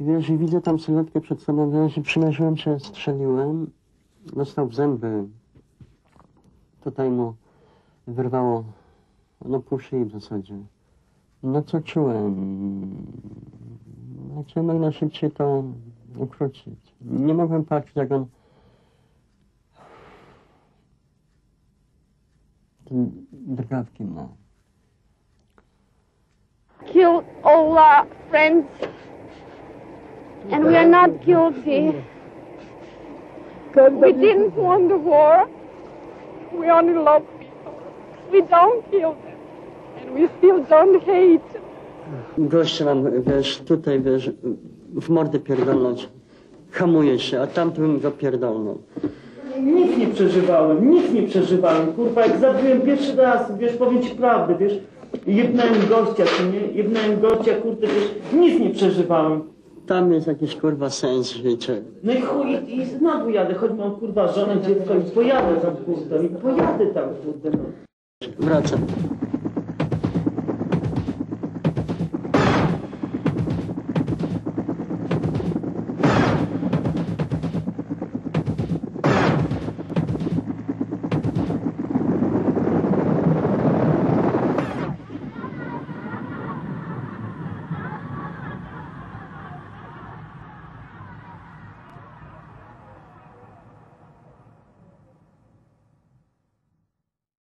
Wiesz, widzę tam sylwetkę przed sobą, przymierzyłem się, strzeliłem, dostał w zęby. Tutaj mu wyrwało, no pół szyi w zasadzie. No co czułem? No, chciałem jak najszybciej to ukrócić. Nie mogłem patrzeć, jak on drgawki ma. killed all our friends, and we are not guilty. We didn't want the war. We only love people. We don't kill them, and we still don't hate. Gość nam, wiesz, tutaj, wiesz, w mordę pierdolnąć. Hamuje się, a tamty bym go pierdolnął. Nic nie przeżywałem, nic nie przeżywałem. Kurwa, jak zabiłem pierwszy raz, wiesz, powiem ci prawdę, wiesz, jednałem gościa, czy nie? Jednałem gościa, kurde, wiesz, nic nie przeżywałem. Tam jest jakiś kurwa sens życia. No i chuj, i znowu jadę, choć mam kurwa żonę, dziecko i pojadę tam, kurde, i pojadę tam, kurde, no. Wracam.